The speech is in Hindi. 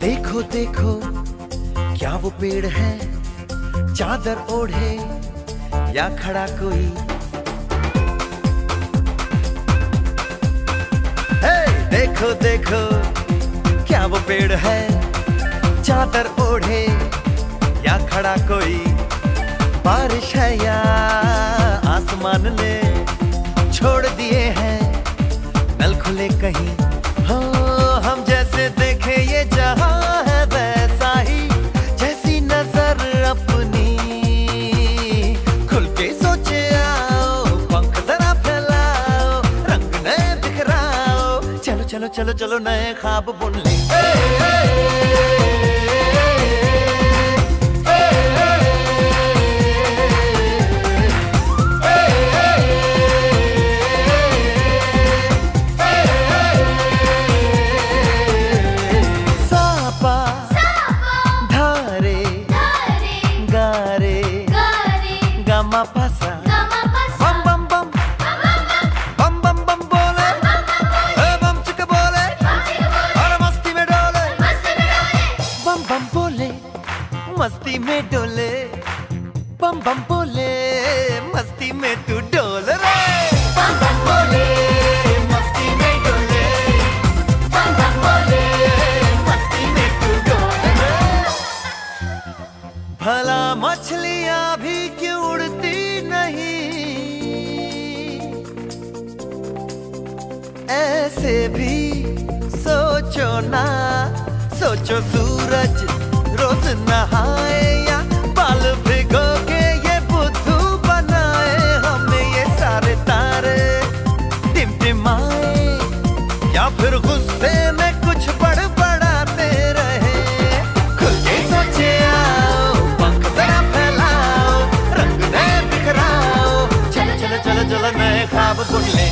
देखो देखो, क्या वो पेड़ है? चादर ओढ़े या खड़ा कोई? हे देखो देखो, क्या वो पेड़ है? चादर ओढ़े या खड़ा कोई? बारिश है या आसमान ने छोड़ दिए चलो चलो चलो नए ख्वाब बुन ले। ए, मस्ती में डोले बम बम बोले मस्ती में तू डोल रे। बम बम बोले मस्ती में डोले बम बम बोले मस्ती में तू डोल रे। भला मछलियाँ भी क्यों उड़ती नहीं? ऐसे भी सोचो ना सोचो सूरज रोज नहाए में कुछ बड़ रहे। आओ फैलाओ, रंग बिखराओ। चलो चलो चलो चलो, नए खाब सुन ले।